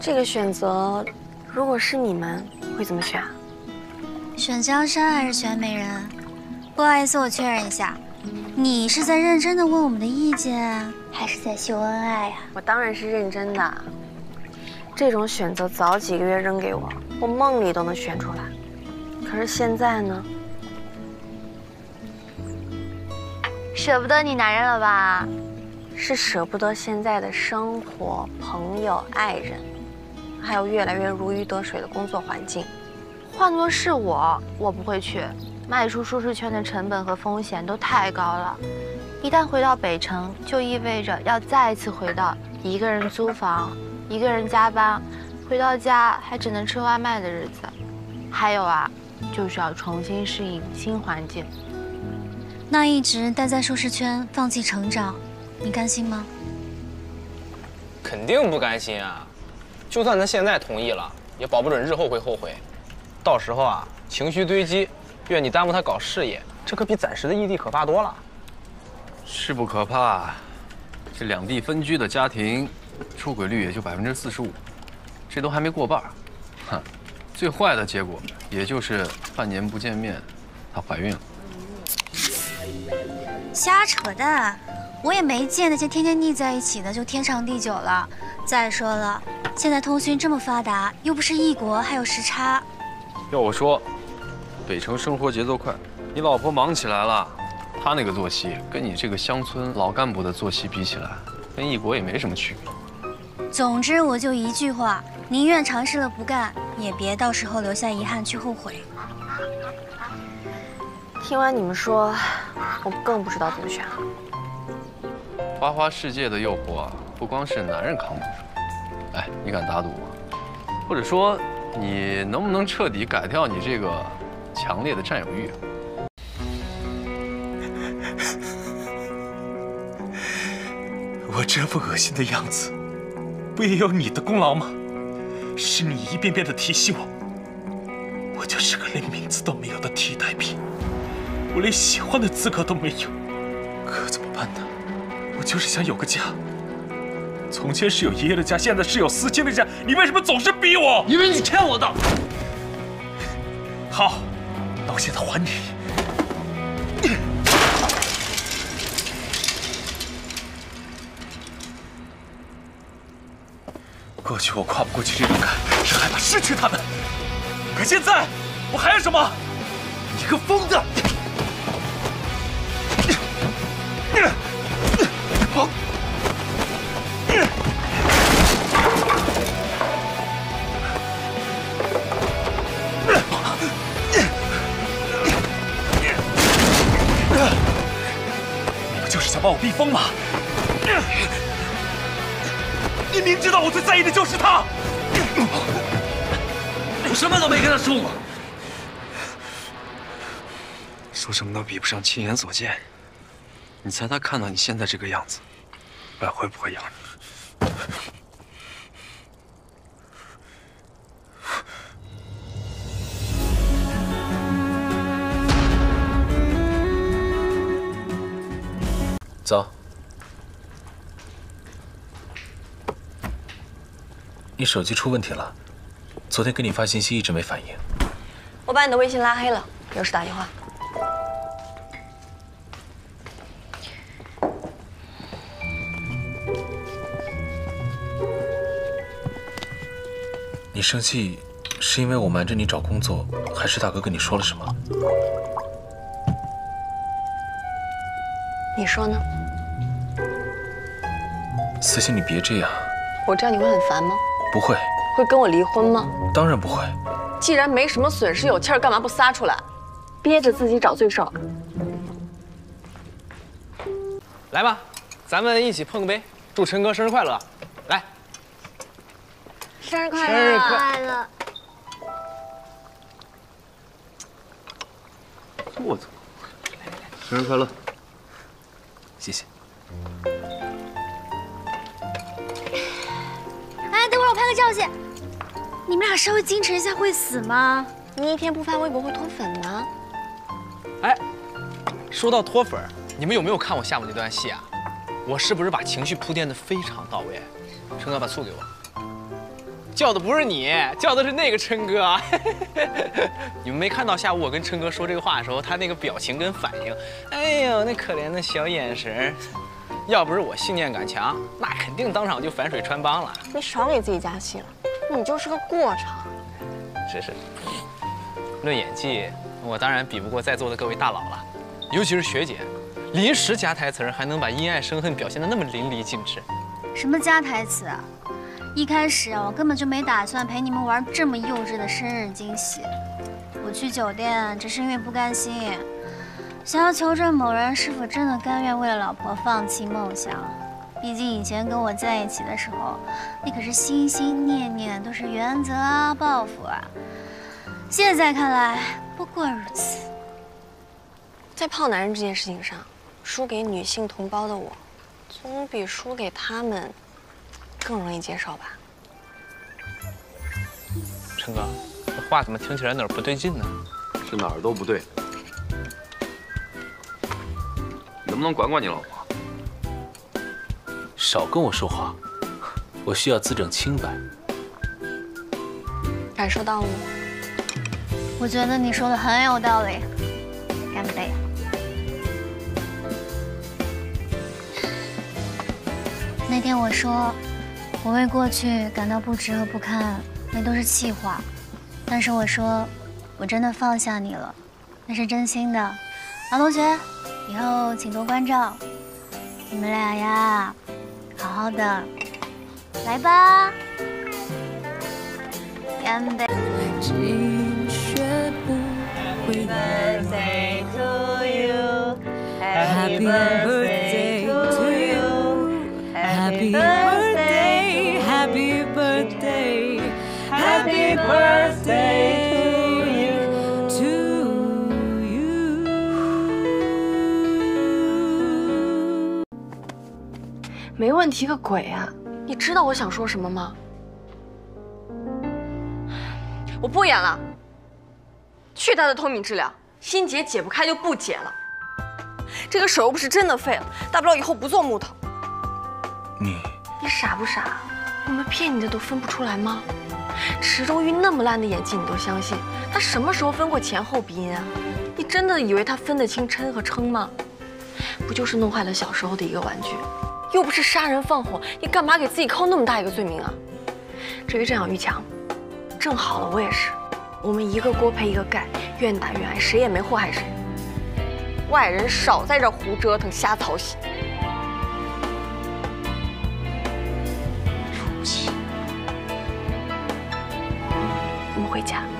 这个选择，如果是你们，会怎么选？选江山还是选美人？不好意思，我确认一下，你是在认真的问我们的意见，还是在秀恩爱呀？我当然是认真的。这种选择早几个月扔给我，我梦里都能选出来。可是现在呢？舍不得你男人了吧？是舍不得现在的生活、朋友、爱人，还有越来越如鱼得水的工作环境。换作是我，我不会去。迈出舒适圈的成本和风险都太高了。一旦回到北城，就意味着要再次回到一个人租房、一个人加班，回到家还只能吃外卖的日子。还有啊，就是要重新适应新环境。那一直待在舒适圈，放弃成长。你甘心吗？肯定不甘心啊！就算他现在同意了，也保不准日后会后悔。到时候啊，情绪堆积，怨你耽误他搞事业，这可比暂时的异地可怕多了。是不可怕，这两地分居的家庭，出轨率也就百分之四十五，这都还没过半。哼，最坏的结果也就是半年不见面，她怀孕了。瞎扯淡！我也没见那些天天腻在一起的就天长地久了。再说了，现在通讯这么发达，又不是异国，还有时差。要我说，北城生活节奏快，你老婆忙起来了，她那个作息跟你这个乡村老干部的作息比起来，跟异国也没什么区别。总之，我就一句话：宁愿尝试了不干，也别到时候留下遗憾去后悔。听完你们说，我更不知道怎么选了。花花世界的诱惑，不光是男人扛不住。哎，你敢打赌吗？或者说，你能不能彻底改掉你这个强烈的占有欲？我这副恶心的样子，不也有你的功劳吗？是你一遍遍的提醒我，我就是个连名字都没有的替代品，我连喜欢的资格都没有，可怎么办呢？我就是想有个家。从前是有爷爷的家，现在是有思清的家。你为什么总是逼我？因为你欠我的。好，那我现在还你。过去我跨不过去这种坎，是害怕失去他们。可现在，我还有什么？你个疯子！想把我逼疯吗？你明知道我最在意的就是他，我什么都没跟他说过，说什么都比不上亲眼所见。你猜他看到你现在这个样子，还会不会养你？走。你手机出问题了，昨天给你发信息一直没反应。我把你的微信拉黑了，有事打电话。你生气是因为我瞒着你找工作，还是大哥跟你说了什么？你说呢？思欣，你别这样。我这样你会很烦吗？不会。会跟我离婚吗？当然不会。既然没什么损失，有气儿干嘛不撒出来？憋着自己找罪受。来吧，咱们一起碰个杯，祝陈哥生日快乐！来，生日快乐！生日快乐！我操！生日快乐！谢谢。哎，等会儿我拍个照去。你们俩稍微矜持一下会死吗？你一天不发微博会脱粉吗？哎，说到脱粉，你们有没有看我下午那段戏啊？我是不是把情绪铺垫的非常到位？陈哥，把醋给我。叫的不是你，叫的是那个琛哥。你们没看到下午我跟琛哥说这个话的时候，他那个表情跟反应？哎呦，那可怜的小眼神要不是我信念感强，那肯定当场就反水穿帮了。你少给自己加戏了，你就是个过场。是是。论演技，我当然比不过在座的各位大佬了，尤其是学姐，临时加台词还能把因爱生恨表现得那么淋漓尽致。什么加台词啊？一开始我根本就没打算陪你们玩这么幼稚的生日惊喜。我去酒店只是因为不甘心，想要求证某人是否真的甘愿为了老婆放弃梦想。毕竟以前跟我在一起的时候，你可是心心念念都是原则啊、报复啊。现在看来不过如此。在泡男人这件事情上，输给女性同胞的我，总比输给他们更容易接受吧。陈哥，这话怎么听起来哪儿不对劲呢？是哪儿都不对。能不能管管你老婆？少跟我说话，我需要自证清白。感受到了吗？我觉得你说的很有道理，干杯！那天我说我为过去感到不值和不堪，那都是气话。但是我说我真的放下你了，那是真心的。老同学，以后请多关照。你们俩呀，好好的，来吧，干杯！Happy birthday to you. Happy birthday birthday, happy birthday to you. 没问题个鬼啊！你知道我想说什么吗？我不演了。去他的脱敏治疗，心结解不开就不解了。这个手又不是真的废了，大不了以后不做木头。你你傻不傻？我们骗你的都分不出来吗？池中玉那么烂的演技你都相信？他什么时候分过前后鼻音啊？你真的以为他分得清琛和称吗？不就是弄坏了小时候的一个玩具，又不是杀人放火，你干嘛给自己扣那么大一个罪名啊？至于郑小玉强，正好了，我也是。我们一个锅配一个盖，愿打愿挨，谁也没祸害谁。外人少在这胡折腾、瞎操心。我们回家。